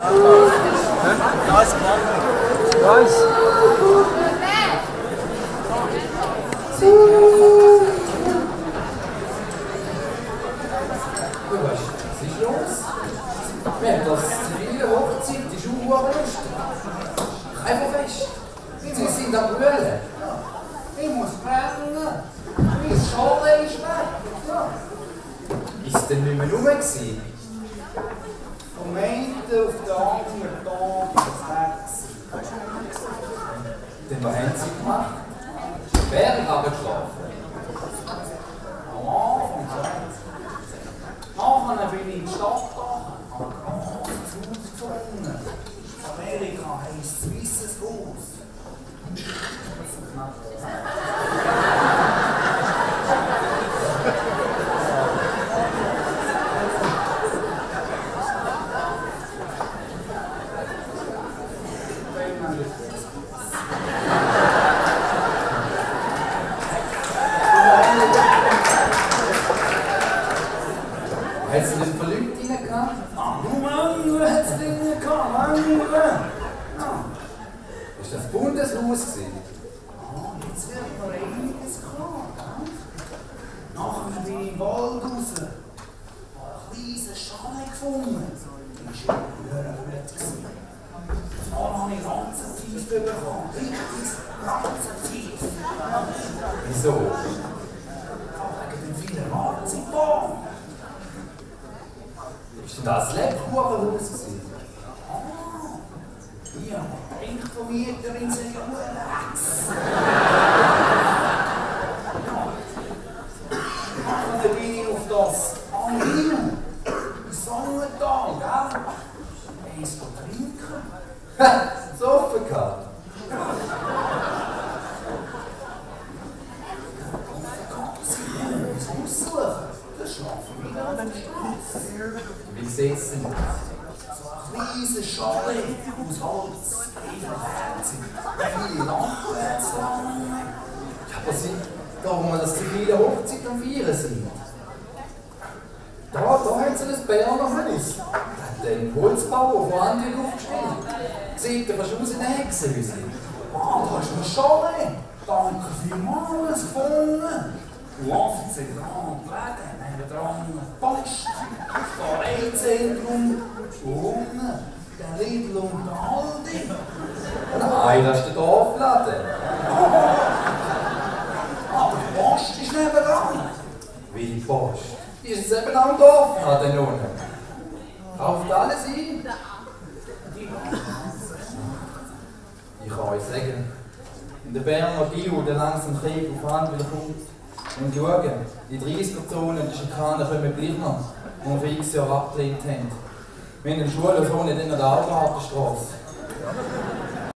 Ist los? Wir haben das zivile Hochzeit, die Schuhe lustig. Einfach fest. Sie sind am Brüllen. Ich muss brennen. Mein Schale ist weg. Ist denn nicht mehr rum einen auf den anderen das Herz. Dann was haben sie gemacht? Wer hat geschlafen? Am Anfang so. Nachher bin ich in die Stadt gegangen. Habe Haus gefunden. Amerika heisst Swisses Haus. Hat es denn für Leute rein gehabt? Ah, nur andere hat es drin gehabt. Andere. Ja. Ist das Bundeshaus gewesen? Ah, jetzt wird mir einiges gell? Nachher bin ich im Wald raus. Habe eine kleine Schale gefunden. Die war ja gut. gewesen. Dann habe ich Ranzenpfeife bekommen. Wieso? Wegen dem vielen Marzipan. Ist denn das Lebkuchenhaus gewesen? Ah, ich habe gedacht, von Mieterin sei nur Rex. Dann bin ich auf das in Sonnental, gell? Eins trinken. Ha! Soffen gehabt? Das aussuchen, das schlafen wir an der Straße. Wie sieht es denn aus? Schale aus Holz, edelherzig. Viele Lampen hat es dran. Ja, aber sie, da wo wir das zivile Hochzeit am Feiern sind. Da, da hat sie ein Berner Haus. Da hat den Holzbauer von Andi aufgestellt. Sieht, da kannst du raus in den Hexenhäuschen. Ah, da ist eine Schale. Danke vielmals gefunden. Dran und Läden, neben dran Post, Vereinszentrum, unten der Lidl und Aldi. Nein, das ist der Dorfladen. Aber die Post ist nebenan. Wie Post. Ist jetzt eben am Dorfladen unten. Kauft alles ein. Ich kann euch sagen, in der Berner Bio, der langsam Krieg auf Hand wieder kommt, und schauen, die 30er-Zone und die Schikanen kommen gleich noch, die wir vor x Jahren abgelehnt haben. Wir haben in der Schule so nicht in der Augartenstraße.